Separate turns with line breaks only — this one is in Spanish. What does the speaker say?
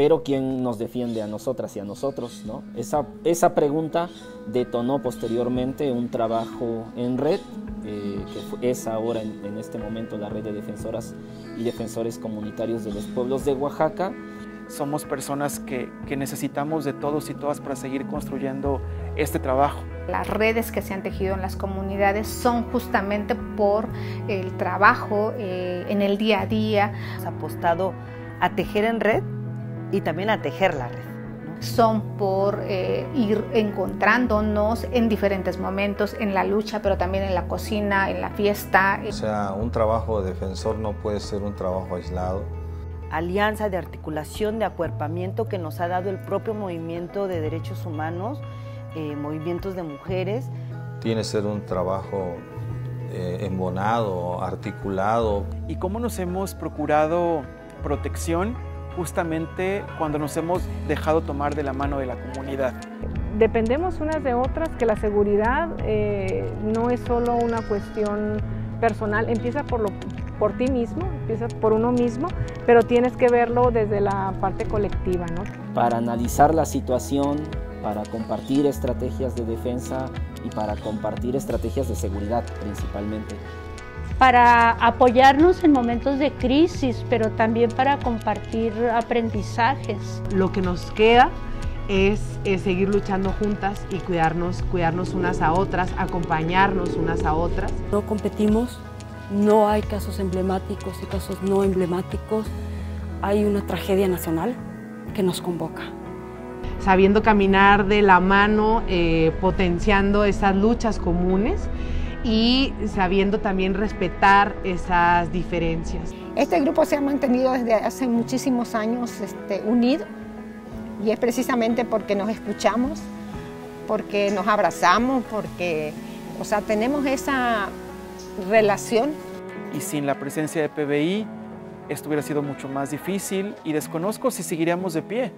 pero ¿quién nos defiende a nosotras y a nosotros? ¿no? Esa, esa pregunta detonó posteriormente un trabajo en red, eh, que es ahora en, en este momento la red de defensoras y defensores comunitarios de los pueblos de Oaxaca,
somos personas que, que, necesitamos de todos y todas para seguir construyendo este trabajo.
Las redes que se han tejido en las comunidades son justamente por el trabajo eh, en el día a día.
Hemos apostado a tejer en red y también a tejer la red.
Son por eh, ir encontrándonos en diferentes momentos, en la lucha, pero también en la cocina, en la fiesta.
O sea, un trabajo de defensor no puede ser un trabajo aislado
alianza de articulación, de acuerpamiento que nos ha dado el propio movimiento de derechos humanos, eh, movimientos de mujeres.
Tiene que ser un trabajo eh, embonado, articulado.
¿Y cómo nos hemos procurado protección justamente cuando nos hemos dejado tomar de la mano de la comunidad?
Dependemos unas de otras, que la seguridad eh, no es solo una cuestión personal, empieza por, lo, por ti mismo, empieza por uno mismo, pero tienes que verlo desde la parte colectiva. ¿no?
Para analizar la situación, para compartir estrategias de defensa y para compartir estrategias de seguridad principalmente.
Para apoyarnos en momentos de crisis, pero también para compartir aprendizajes.
Lo que nos queda es, es, seguir luchando juntas y cuidarnos, cuidarnos unas a otras, acompañarnos unas a otras.
No competimos, no hay casos emblemáticos y casos no emblemáticos, hay una tragedia nacional que nos convoca.
Sabiendo caminar de la mano, eh, potenciando esas luchas comunes y sabiendo también respetar esas diferencias.
Este grupo se ha mantenido desde hace muchísimos años este, unido y es precisamente porque nos escuchamos, porque nos abrazamos, porque o sea, tenemos esa relación.
Y sin la presencia de PBI, esto hubiera sido mucho más difícil y desconozco si seguiríamos de pie.